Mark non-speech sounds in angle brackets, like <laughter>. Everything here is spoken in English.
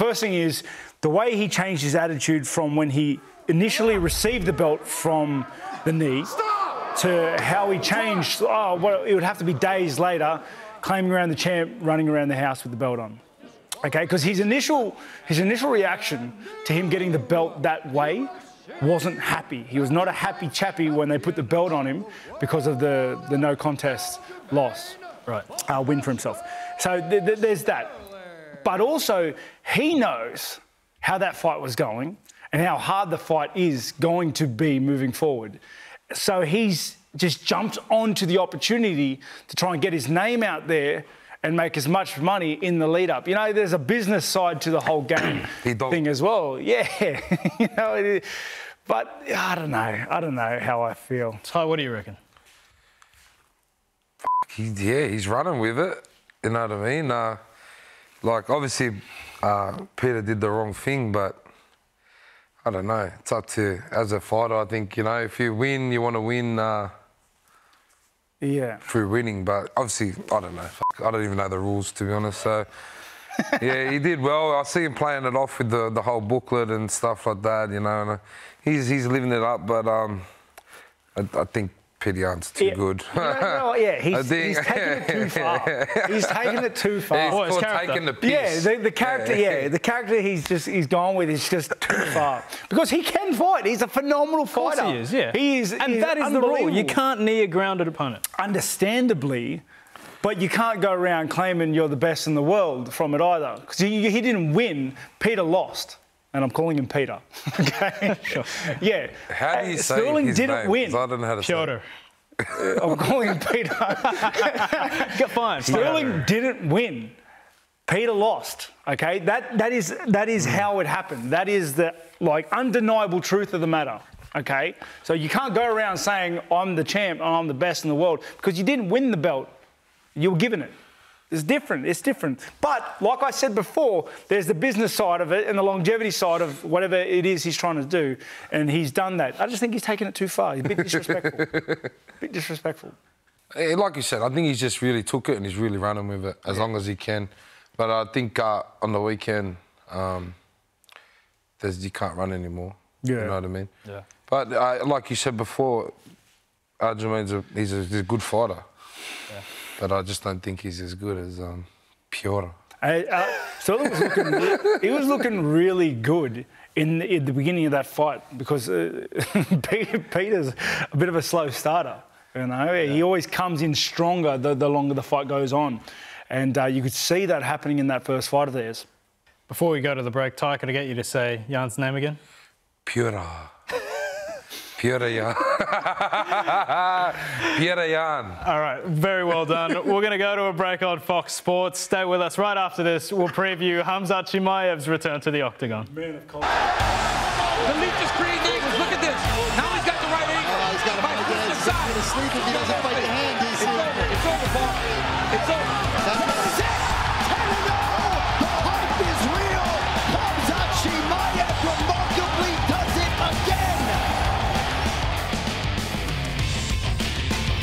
first thing is the way he changed his attitude from when he initially received the belt from the knee to how he changed. Oh, well, it would have to be days later, claiming around the champ, running around the house with the belt on. Okay, because his initial his initial reaction to him getting the belt that way wasn't happy. He was not a happy chappy when they put the belt on him because of the, the no contest loss, Right. uh, win for himself. So th- th- there's that. But also, he knows how that fight was going and how hard the fight is going to be moving forward. So he's just jumped onto the opportunity to try and get his name out there and make as much money in the lead up. You know, there's a business side to the whole <coughs> game thing as well. <laughs> Yeah, <laughs> you know, it is. but I don't know. I don't know how I feel. Tai, what do you reckon? He, yeah, he's running with it. You know what I mean? Uh, like, obviously, uh, Peter did the wrong thing, but I don't know. It's up to, as a fighter, I think, you know, if you win, you want to win uh, Yeah. through winning. But obviously, I don't know. Fuck, I don't even know the rules, to be honest. So, <laughs> yeah, he did well. I see him playing it off with the, the whole booklet and stuff like that, you know. And uh, he's, he's living it up, but um, I, I think Peter Yan's too Yeah. good. You know- you know <laughs> yeah, he's, think- he's taking <laughs> it too far. He's taking it too far. He's Oh, his taking the piss. Yeah, the, the character. Yeah, the character he's just he's gone with is just too <clears throat> far because he can fight. He's a phenomenal Of fighter. he is, yeah. He is, And that is the rule. You can't knee a grounded opponent. understandably, but you can't go around claiming you're the best in the world from it either because he, he didn't win. Peter lost. And I'm calling him Peter. <laughs> Okay. Yeah. How do you Uh, say Sterling his didn't name? win. I don't know how to say Piotr. it. I'm calling him Peter. <laughs> Get fine. Sterling didn't win. Peter lost. Okay, that that is that is Hmm. how it happened. That is the like undeniable truth of the matter. Okay, so you can't go around saying I'm the champ and I'm the best in the world because you didn't win the belt. You were given it. It's different. It's different. But like I said before, there's the business side of it and the longevity side of whatever it is he's trying to do, and he's done that. I just think he's taken it too far. He's a bit <laughs> disrespectful. A bit disrespectful. Eh, Like you said, I think he's just really took it and he's really running with it as long as he can. But I think uh, on the weekend, um, there's, you can't run anymore. Yeah. You know what I mean? Yeah. But uh, like you said before, Aljamain's a, he's, a, he's a good fighter. But I just don't think he's as good as um, Piotr. Uh, uh, Sterling was looking, re- he was looking really good in the, in the beginning of that fight because uh, <laughs> Peter's a bit of a slow starter. You know, he always comes in stronger the, the longer the fight goes on, and uh, you could see that happening in that first fight of theirs. Before we go to the break, Tai, could I get you to say Yan's name again? Piotr. Piotr Yan. <laughs> Piotr Yan. All right, very well done. <laughs> We're going to go to a break on Fox Sports. Stay with us. Right after this, we'll preview Hamzat Chimaev's return to the octagon. The leap is creating angles. Look at this. Now he's got the right angle. Oh, he's got to By fight again. He's gonna sleep if he doesn't